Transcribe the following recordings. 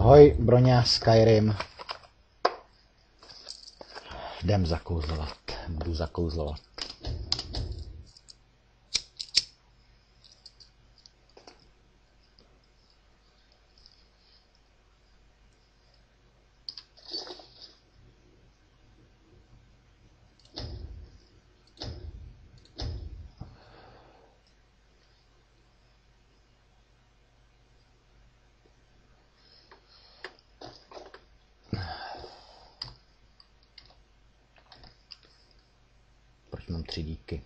Ahoj, Broňa, Skyrim. Jdem zakouzlovat. Budu zakouzlovat. Proč mám tři díky?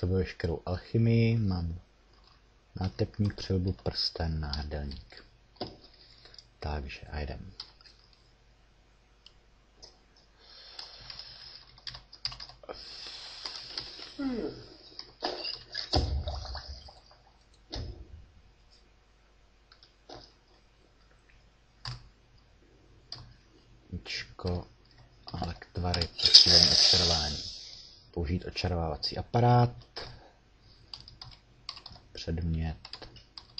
Sobě veškerou alchymii, mám nátepník, přilbu, prsten, náhrdelník. Takže a jdem. Ičko, ale k tvary, posílení odčarování. Použít očarovávací aparát, předmět,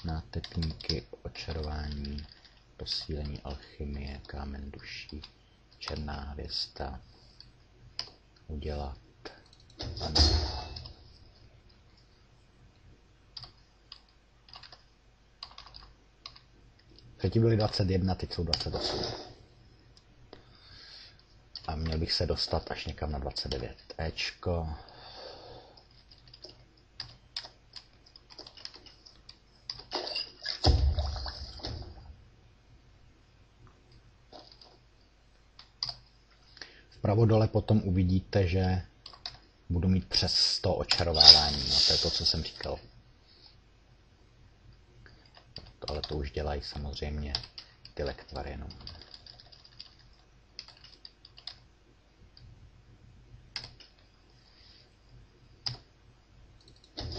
nátepníky, očarování, posílení alchymie, kámen duší, černá hvězda, udělat, ano. Předtím byly 21, teď jsou 28. Bych se dostat až někam na 29. Ečko. Vpravo dole potom uvidíte, že budu mít přes 100 očarovávání. No to je to, co jsem říkal. Ale to už dělají samozřejmě ty lektvary jenom.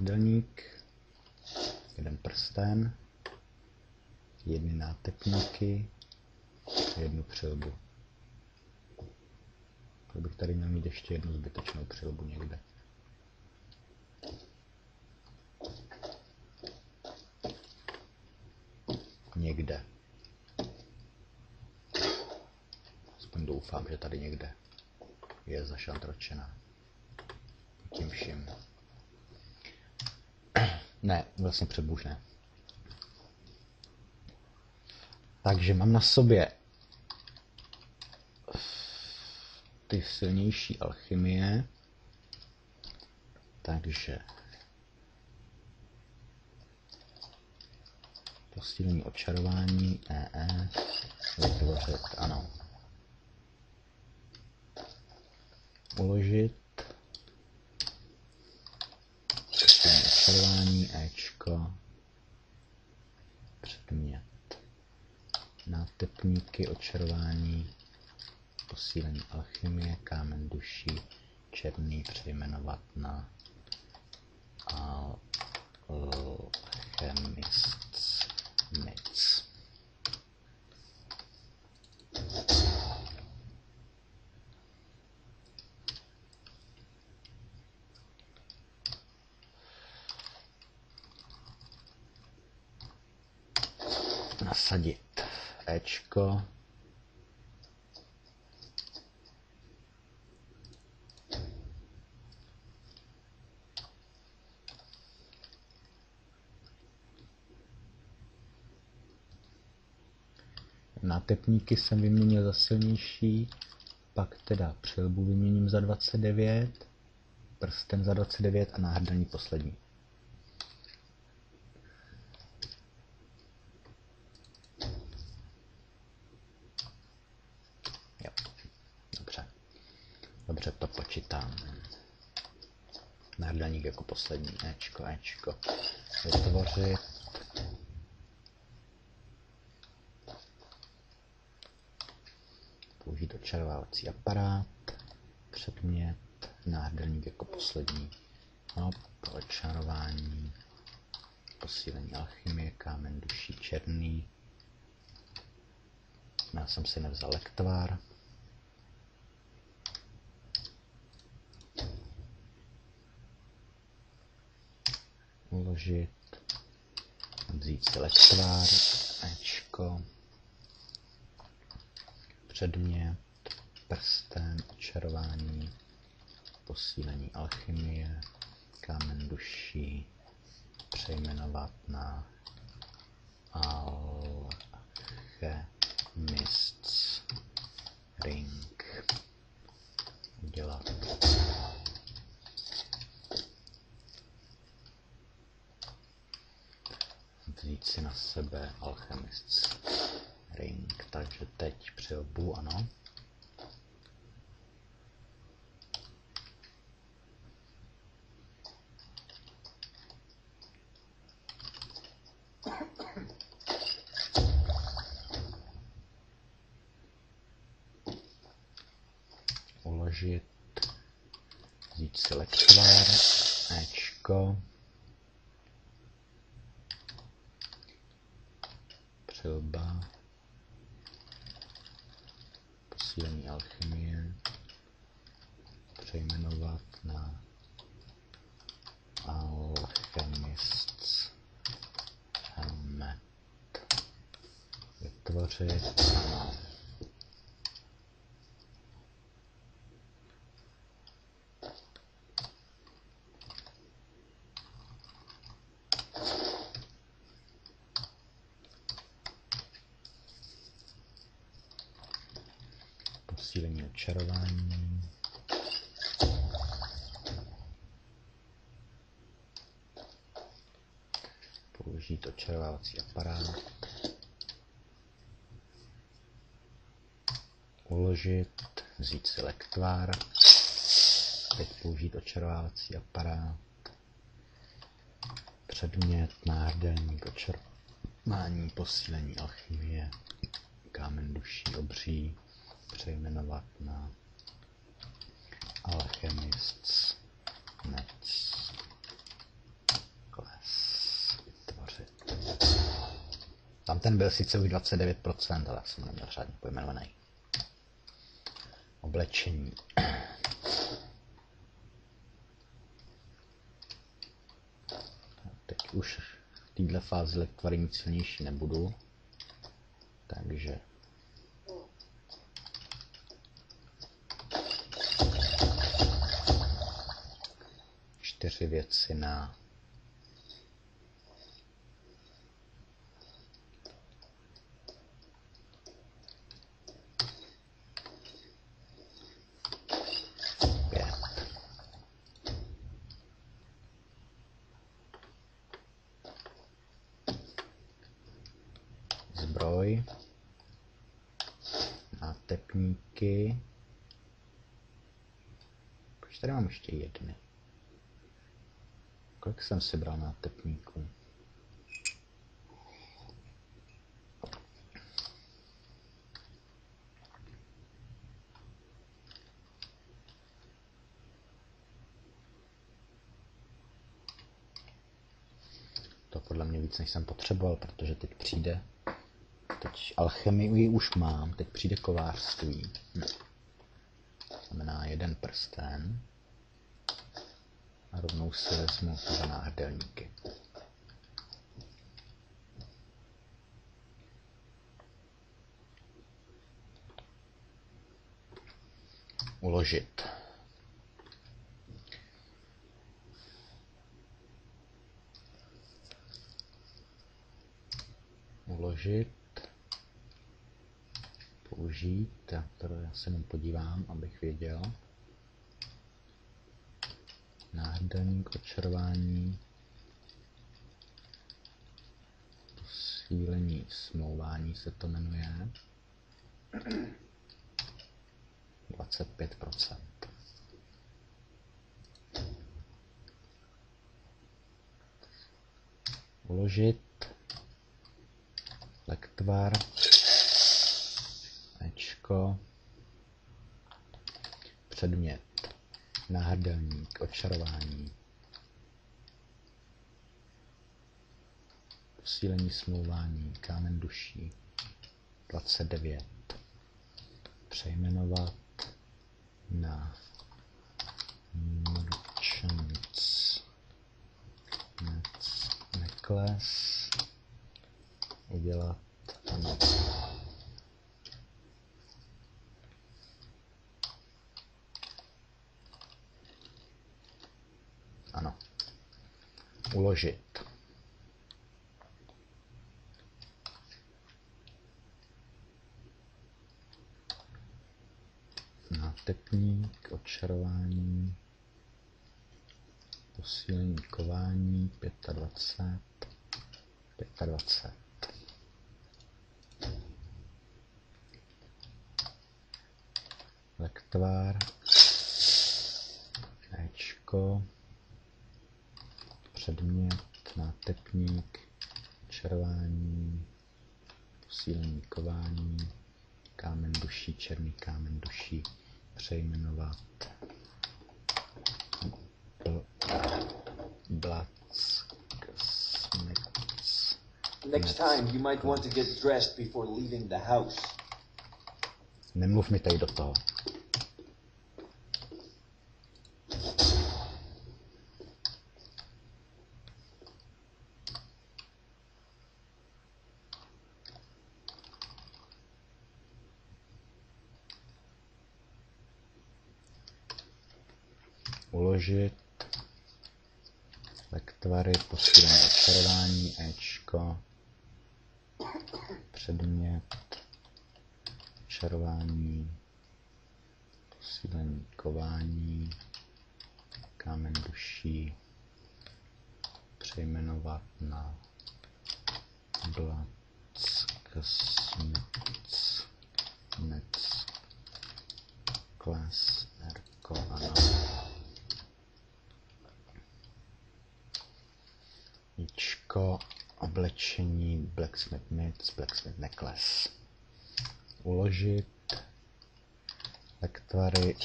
náhrdelník, jeden prsten, jedny nátepníky, jednu přilbu. Tak bych tady měl mít ještě jednu zbytečnou přilbu někde. Někde. Aspoň doufám, že tady někde je zašantročená. Tím vším. Ne, vlastně předbušné. Takže mám na sobě ty silnější alchymie. Takže posílení očarování EE vytvořit, ano. Uložit očarování Ečko. Předmět. Nátepníky očarování. Posílení alchymie, kámen duší, černý přejmenovat na alchemist. Mic. Nasadit Ečko. Nátepníky jsem vyměnil za silnější, pak teda přilbu vyměním za 29, prsten za 29 a náhrdelní poslední. Jo, dobře. Dobře to počítám. Náhrdelník jako Ečko, Ečko. Vytvořit. Použít očarovávací aparát, předmět, náhrdelník jako poslední, no, očarování, posílení alchymie, kámen duší černý, já jsem si nevzal lektvár, uložit, vzít si Ečko, předmět, prsten, očarování, posílení alchymie, kámen duší, přejmenovat na Alchemist's Ring. Udělat. Vzít si na sebe Alchemist's ring, takže teď přilbu, ano. Uložit, vzít si lektvár, Ečko, přilba, posílení alchymie přejmenovat na Alchemist's Helmet. Vytvořit ano. Očarování. Použít očarovávací aparát. Uložit, vzít si lektvár. Teď použít očarovávací aparát. Předmět, náhrdelník, očarování, posílení alchymie, kámen duší, obří, přejmenovat na Alchemists Nets Class vytvořit. Tam ten byl sice už 29%, ale jsem neměl řádně pojmenovaný. Oblečení. Teď už v této fázi lektvary nic silnější nebudu. Takže věcina. Zbroj na tepníky. Proč tady mám ještě jedny? Kolik jsem si bral nátepníků? To podle mě víc, než jsem potřeboval, protože teď přijde Teď alchemii už mám, teď přijde kovářství. Hm. Znamená jeden prsten. A rovnou si vezmu dva náhrdelníky. Uložit. Uložit použít, já se jenom podívám, abych věděl. Náhrdelník očarování, posílení smlouvání se to jmenuje. 25%. Uložit lektvar Ečko, předmět, náhrdelník, očarování, posílení smlouvání, kámen duší, 29, přejmenovat na Merchants Necklace, udělat ano. Uložit. Nátepník, odčarování, posílení kování 25, 25. Lektvár, Ečko, předmět, nátepník, červání, posílení kování, kámen duší, černý kámen duší, přejmenovat Bloods Smiths. Next time you might want to get dressed before leaving the house. Nemluv mi tady do toho. Uložit lektvary, posílení očarování, Ečko, předmět, očarování, posílení kování, kámen duší, přejmenovat na Blacksmiths Nets Class Erko, ano. Jíčko, oblečení, blacksmith mitts, blacksmith necklace. Uložit lektvary,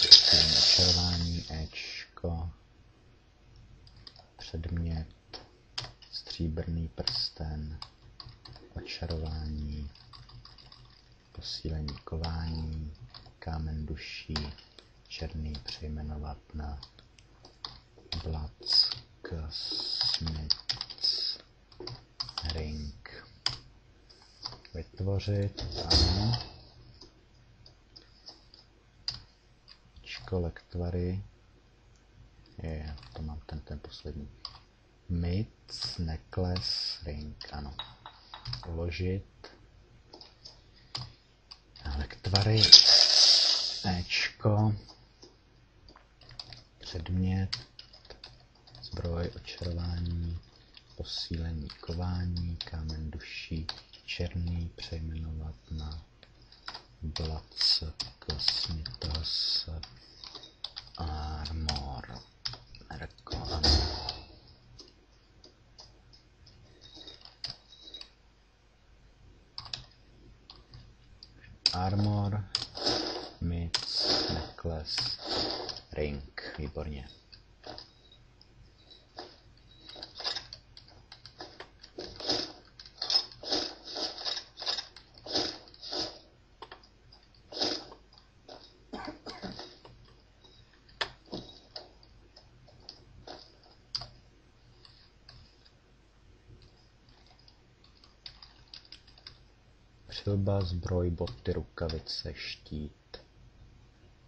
červání, Ečko, předmět, stříbrný prsten, očarování, posílení kování, kámen duší, černý přejmenovat na Blacksmith ring. Vytvořit, ano. Čkolek tvary. Je, to mám ten, ten poslední. Mitz, necklace, ring, ano. Uložit. tvary. Ečko. Předmět. Zbroj, očarování Posílení kování, kámen duší, černý přejmenovat na Blood Cosmitos Armor. Reko, ano. Armor, Mitz, Necklace, Ring. Výborně. Zbroj, boty, rukavice, štít.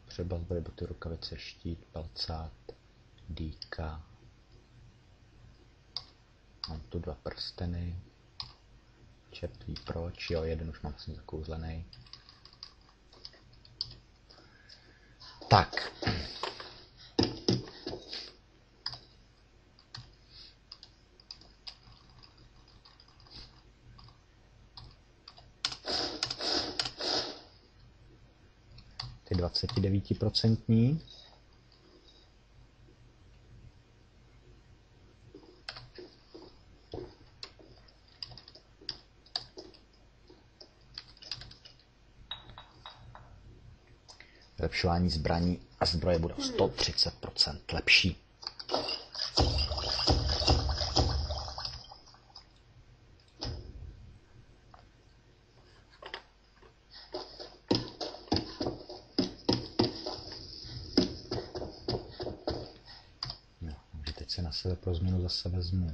Přilba, zbroj, boty, rukavice, štít, palcát, dýka. Mám tu dva prsteny. Čertví proč, jo, jeden už mám vlastně zakouzlený. Tak. Ty 29%. Zlepšování zbraní a zbroje bude o 130% lepší. Jo, takže teď si na sebe pro změnu zase vezmu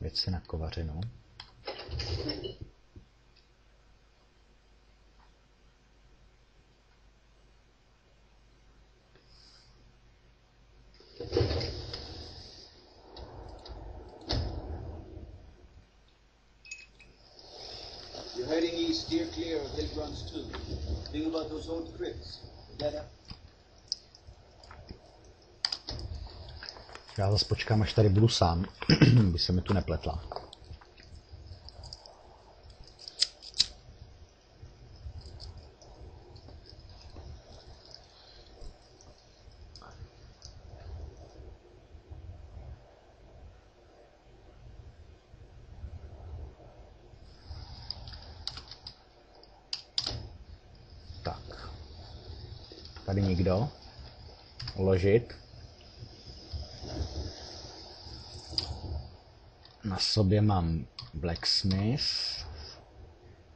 věci na kovařinu. You're heading east, steer clear of hill runs too. Think about those old crypts. Get up. Já zase počkám, až tady budu sám, by se mi tu nepletla. Tak. Tady nikdo. Uložit. Na sobě mám Blacksmith,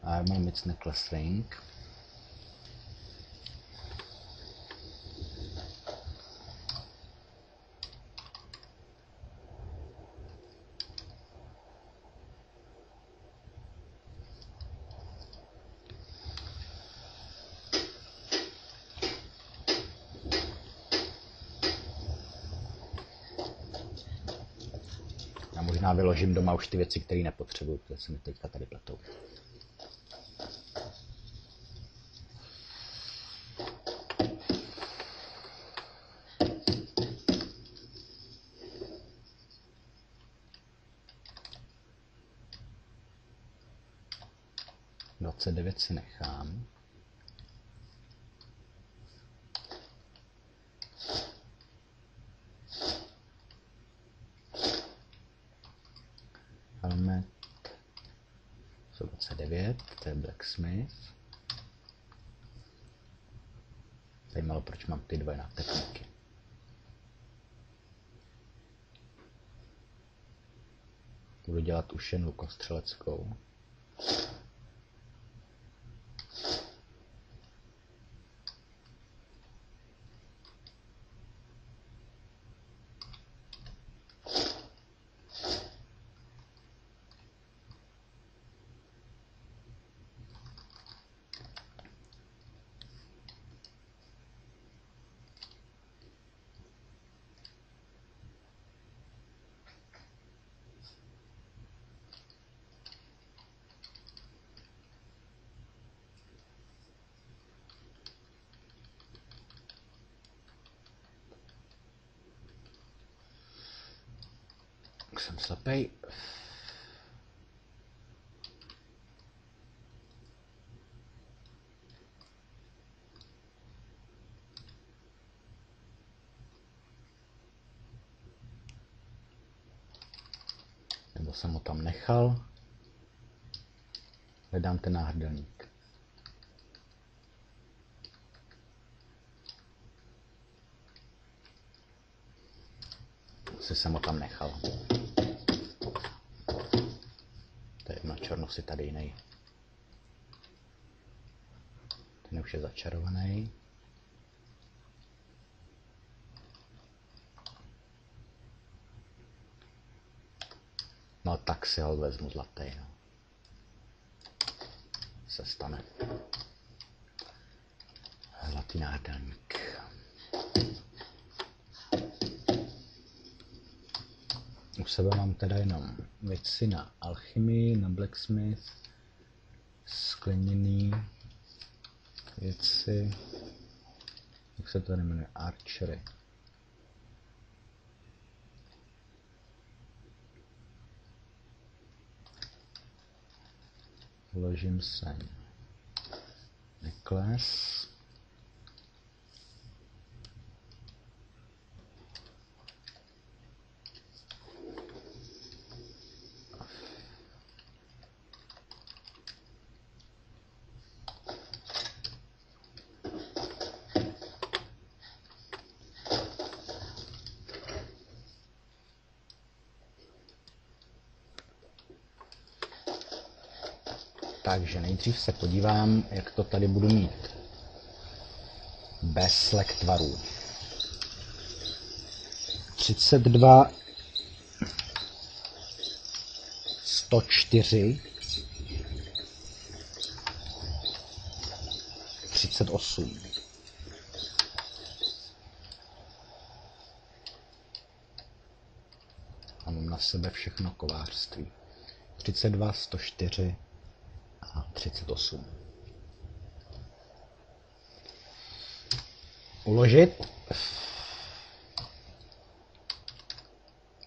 Armor Mitz Necklace Ring. Já vyložím doma už ty věci, které nepotřebuju, které se mi teďka tady pletou. Dvacet devět si nechám. Blacksmith. Zajímalo, proč mám ty dvoje techniky. Budu dělat už jen Tak jsem slepej. Nebo jsem ho tam nechal. Hledám ten náhrdelník. Asi jsem ho tam nechal. To je jedno, černo si tady jiný. Ten už je začarovaný. No tak si ho vezmu zlatý. No. Se stane. Zlatý náhrdelník. U sebe mám teda jenom věci na alchymii, na blacksmith, skleněný věci, jak se to jmenuje, archery. Vložím sem necklace. Takže nejdřív se podívám, jak to tady budu mít. Bez select tvarů. 32 104 38 A mám na sebe všechno kovářství. 32 104 a 38. Uložit.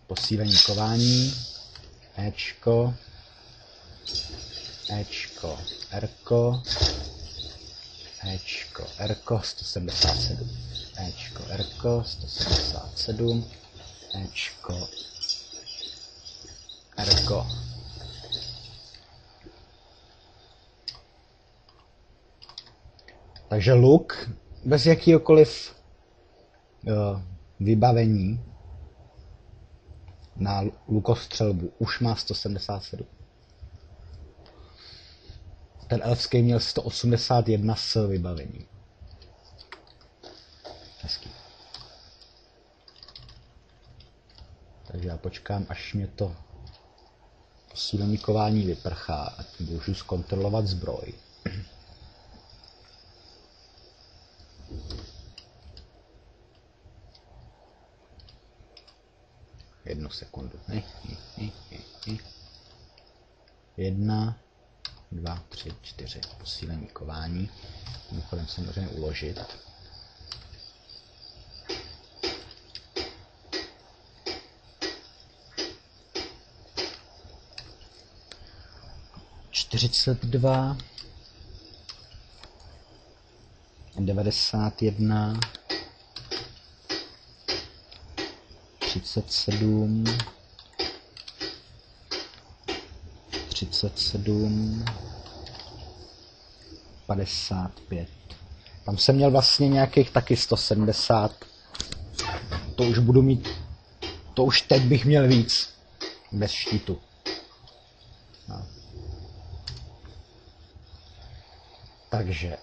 Posílení kování. Ečko. Ečko. Rko. Ečko. Rko 177. Ečko. Rko 177. Ečko. Rko. Takže luk bez jakýkoliv uh, vybavení na lukostřelbu už má 177. Ten elfský měl 181 s vybavením. Hezký. Takže já počkám, až mě to posílení kování vyprchá a můžu zkontrolovat zbroj. Sekundu. Jedna, dva, tři, čtyři. Posílení kování. Mimochodem samozřejmě uložit. Čtyřicet dva. Devadesát jedna. 37, 37, 55. Tam jsem měl vlastně nějakých taky 170. To už budu mít, to už teď bych měl víc. Bez štítu. No. Takže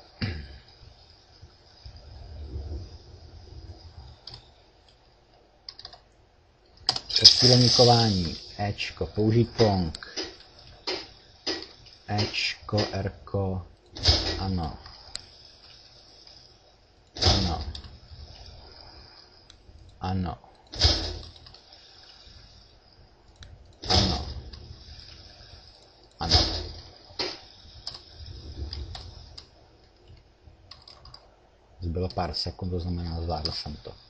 Posílení kování. Ečko. Použít pong. Ečko, Rko. Ano. Ano. Ano. Ano. Ano. Zbylo pár sekund, to znamená, zvládl jsem to.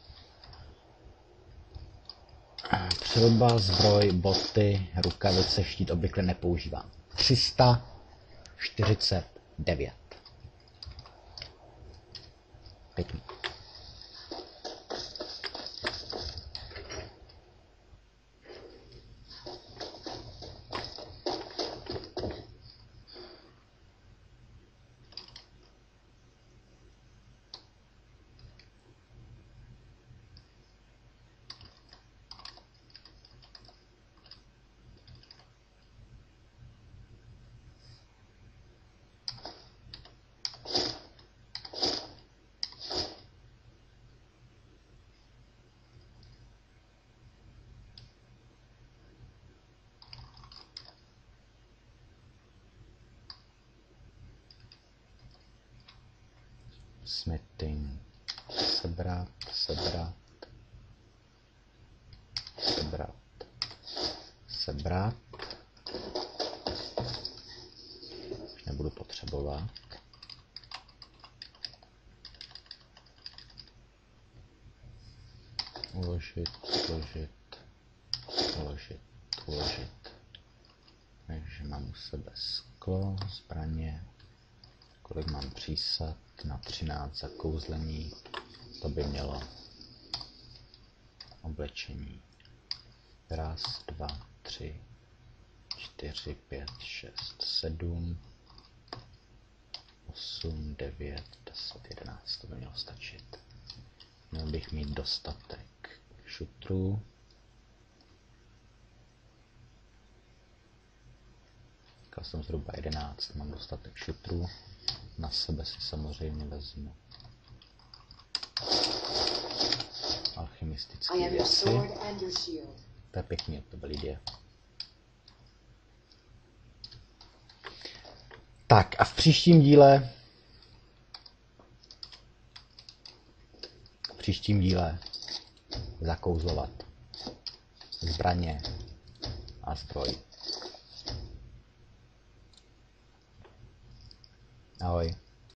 Přilba, zbroj, boty, rukavice, štít obvykle nepoužívám. 349. Pěkný. Smithing, sebrat, sebrat, sebrat, sebrat. Už nebudu potřebovat. Uložit, uložit, uložit, uložit. Takže mám u sebe sklo, zbraně, kolik mám přísad na 13 zakouzlení, to by mělo oblečení. Raz, dva, tři, čtyři, pět, šest, sedm, osm, devět, deset, jedenáct, to by mělo stačit. Měl bych mít dostatek šutrů. Říkal jsem zhruba 11, mám dostatek šutrů. Na sebe si samozřejmě vezmu alchymistické věci. To je pěkný, to byl Lidie. Tak a v příštím díle v příštím díle zakouzlovat zbraně a zbroj. Ahoj.